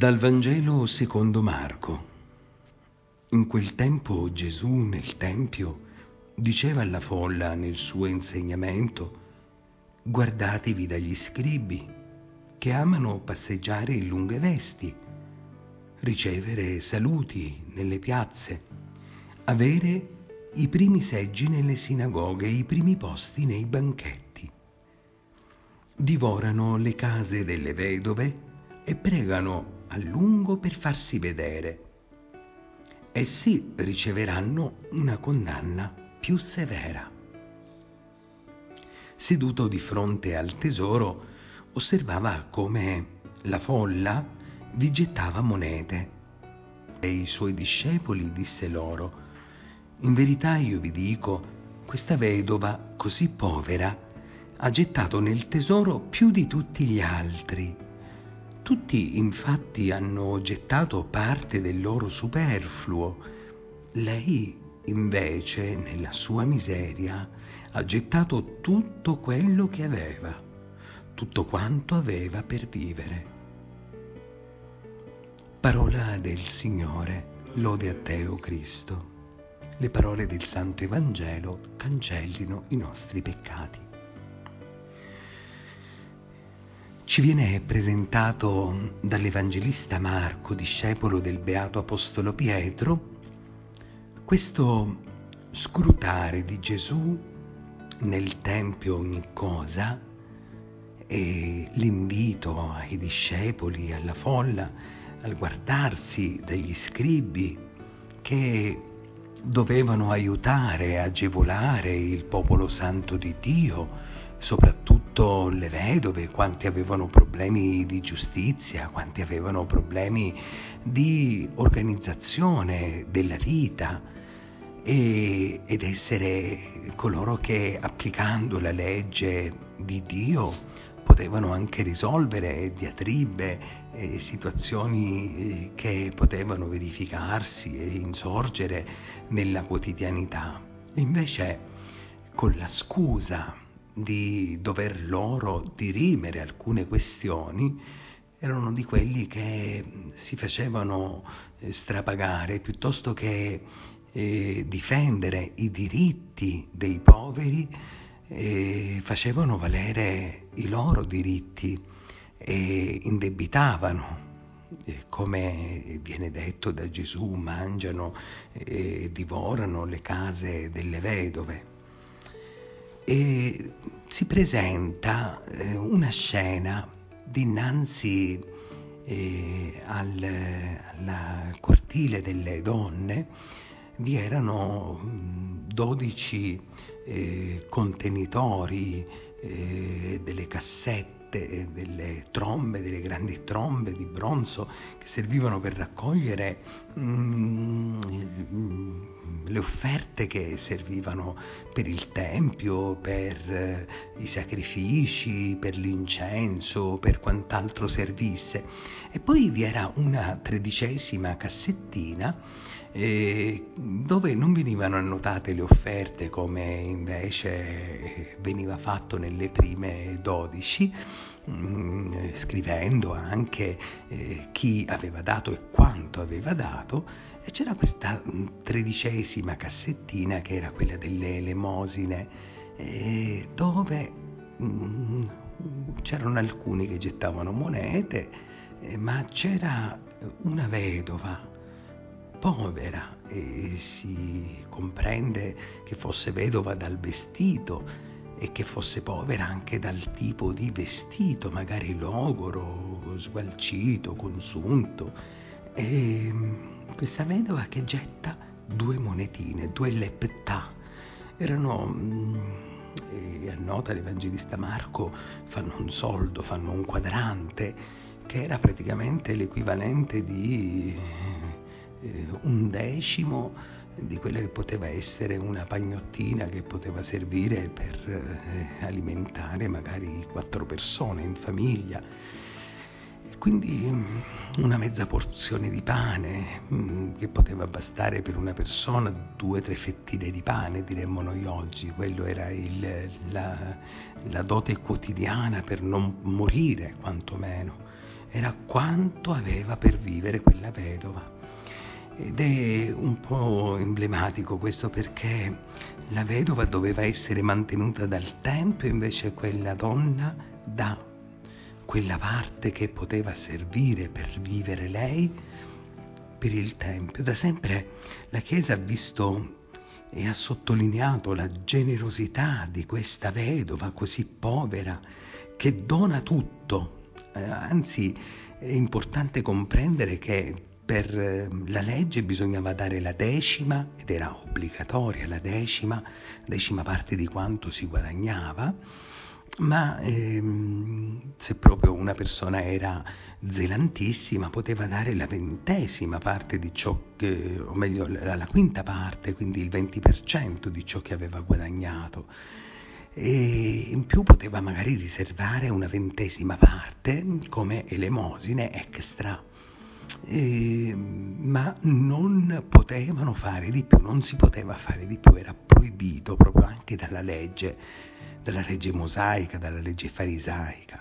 Dal Vangelo secondo Marco. In quel tempo Gesù nel Tempio diceva alla folla nel suo insegnamento, guardatevi dagli scribi che amano passeggiare in lunghe vesti, ricevere saluti nelle piazze, avere i primi seggi nelle sinagoghe, i primi posti nei banchetti. Divorano le case delle vedove e pregano a lungo per farsi vedere. Essi riceveranno una condanna più severa. Seduto di fronte al tesoro, osservava come la folla vi gettava monete. E i suoi discepoli disse loro, in verità io vi dico, questa vedova così povera ha gettato nel tesoro più di tutti gli altri tutti infatti hanno gettato parte del loro superfluo. Lei invece, nella sua miseria, ha gettato tutto quello che aveva, tutto quanto aveva per vivere. Parola del Signore, lode a te, o Cristo. Le parole del Santo Evangelo cancellino i nostri peccati. Ci viene presentato dall'Evangelista Marco, discepolo del Beato Apostolo Pietro, questo scrutare di Gesù nel Tempio ogni cosa e l'invito ai discepoli, alla folla, al guardarsi dagli scribi che dovevano aiutare, agevolare il popolo santo di Dio, soprattutto le vedove, quanti avevano problemi di giustizia, quanti avevano problemi di organizzazione della vita e, ed essere coloro che applicando la legge di Dio potevano anche risolvere diatribe, eh, situazioni che potevano verificarsi e insorgere nella quotidianità. Invece con la scusa di dover loro dirimere alcune questioni erano di quelli che si facevano eh, strapagare piuttosto che eh, difendere i diritti dei poveri, eh, facevano valere i loro diritti e indebitavano. Come viene detto da Gesù, mangiano e divorano le case delle vedove e si presenta eh, una scena dinanzi eh, al, al, cortile delle donne. Vi erano dodici eh, contenitori, eh, delle cassette delle, delle trombe, delle grandi trombe di bronzo che servivano per raccogliere mm, le offerte che servivano per il tempio, per eh, i sacrifici, per l'incenso, per quant'altro servisse. E poi vi era una tredicesima cassettina eh, dove non venivano annotate le offerte come invece veniva fatto nelle prime dodici, mm, scrivendo anche eh, chi aveva dato e quanto aveva dato, e c'era questa mm, tredicesima cassettina che era quella delle elemosine, eh, dove mm, c'erano alcuni che gettavano monete, eh, ma c'era una vedova povera e si comprende che fosse vedova dal vestito e che fosse povera anche dal tipo di vestito, magari logoro, sgualcito, consunto. E questa vedova che getta due monetine, due leptà. Erano, mm, e annota l'Evangelista Marco, fanno un soldo, fanno un quadrante, che era praticamente l'equivalente di decimo di quella che poteva essere una pagnottina che poteva servire per eh, alimentare magari quattro persone in famiglia. Quindi mm, una mezza porzione di pane mm, che poteva bastare per una persona, due o tre fettine di pane diremmo noi oggi, quello era il, la, la dote quotidiana per non morire quantomeno era quanto aveva per vivere quella vedova. Ed è un po' emblematico questo perché la vedova doveva essere mantenuta dal Tempio, invece quella donna da quella parte che poteva servire per vivere lei per il Tempio. Da sempre la Chiesa ha visto e ha sottolineato la generosità di questa vedova così povera che dona tutto. Eh, anzi, è importante comprendere che per eh, la legge bisognava dare la decima, ed era obbligatoria la decima, decima parte di quanto si guadagnava, ma ehm, se proprio una persona era zelantissima poteva dare la ventesima parte di ciò che, o meglio la, la quinta parte, quindi il 20% di ciò che aveva guadagnato e in più poteva magari riservare una ventesima parte come elemosine extra. E, ma non potevano fare di più, non si poteva fare di più, era proibito proprio anche dalla legge dalla legge mosaica, dalla legge farisaica.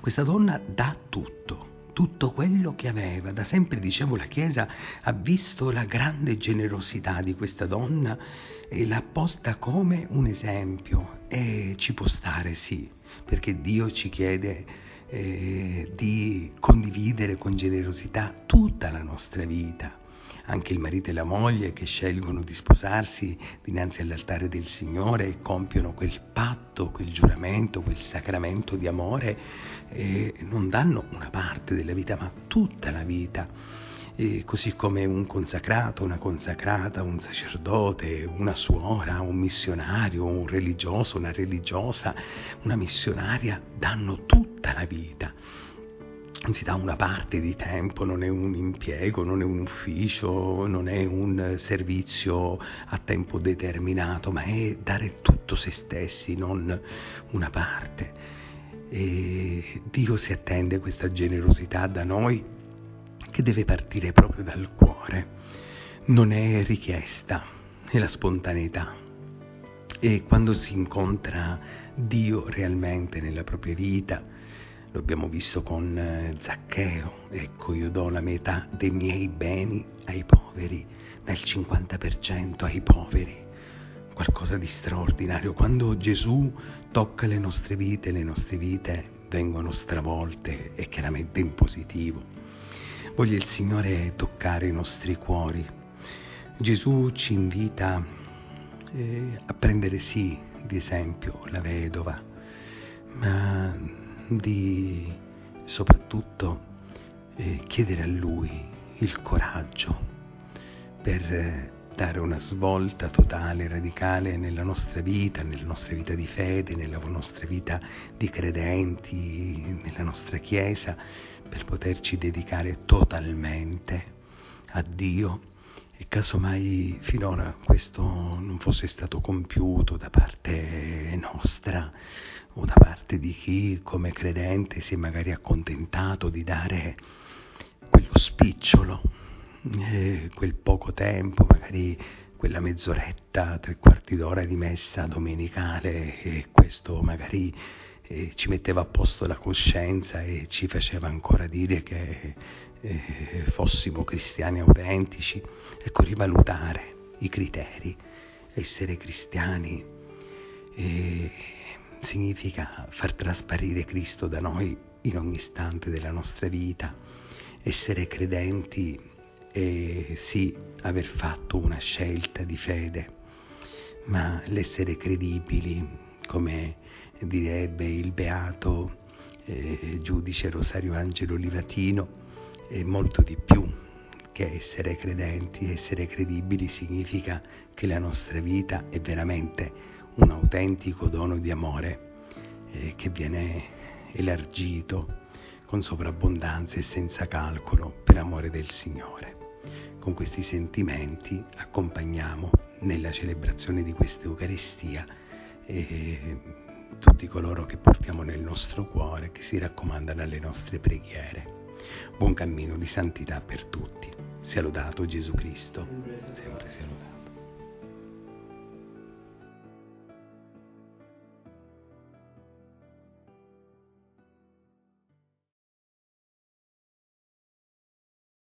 Questa donna dà tutto, tutto quello che aveva. Da sempre, dicevo, la Chiesa ha visto la grande generosità di questa donna e l'ha posta come un esempio. E ci può stare, sì, perché Dio ci chiede eh, condividere con generosità tutta la nostra vita anche il marito e la moglie che scelgono di sposarsi dinanzi all'altare del Signore e compiono quel patto, quel giuramento, quel sacramento di amore, eh, non danno una parte della vita, ma tutta la vita. E così come un consacrato, una consacrata, un sacerdote, una suora, un missionario, un religioso, una religiosa, una missionaria, danno tutta la vita si dà una parte di tempo, non è un impiego, non è un ufficio, non è un servizio a tempo determinato, ma è dare tutto se stessi, non una parte. E Dio si attende questa generosità da noi che deve partire proprio dal cuore, non è richiesta, è la spontaneità. E quando si incontra Dio realmente nella propria vita, lo abbiamo visto con eh, Zaccheo, ecco io do la metà dei miei beni ai poveri, dal 50% ai poveri, qualcosa di straordinario. Quando Gesù tocca le nostre vite, le nostre vite vengono stravolte e chiaramente in positivo. Voglia il Signore toccare i nostri cuori. Gesù ci invita eh, a prendere sì, di esempio, la vedova, ma di soprattutto eh, chiedere a Lui il coraggio per eh, dare una svolta totale, radicale nella nostra vita, nella nostra vita di fede, nella nostra vita di credenti, nella nostra Chiesa, per poterci dedicare totalmente a Dio. E casomai finora questo non fosse stato compiuto da parte nostra o da parte di chi come credente si è magari accontentato di dare quello spicciolo, eh, quel poco tempo, magari quella mezz'oretta, tre quarti d'ora di messa domenicale e questo magari eh, ci metteva a posto la coscienza e ci faceva ancora dire che eh, fossimo cristiani autentici, ecco rivalutare i criteri, essere cristiani eh, significa far trasparire Cristo da noi in ogni istante della nostra vita, essere credenti e sì aver fatto una scelta di fede, ma l'essere credibili come direbbe il beato eh, giudice Rosario Angelo Livatino, è molto di più che essere credenti, essere credibili significa che la nostra vita è veramente autentico dono di amore eh, che viene elargito con sovrabbondanza e senza calcolo per amore del Signore. Con questi sentimenti accompagniamo nella celebrazione di questa Eucaristia eh, tutti coloro che portiamo nel nostro cuore, che si raccomandano alle nostre preghiere. Buon cammino di santità per tutti. Sia lodato Gesù Cristo. Sempre sia lodato.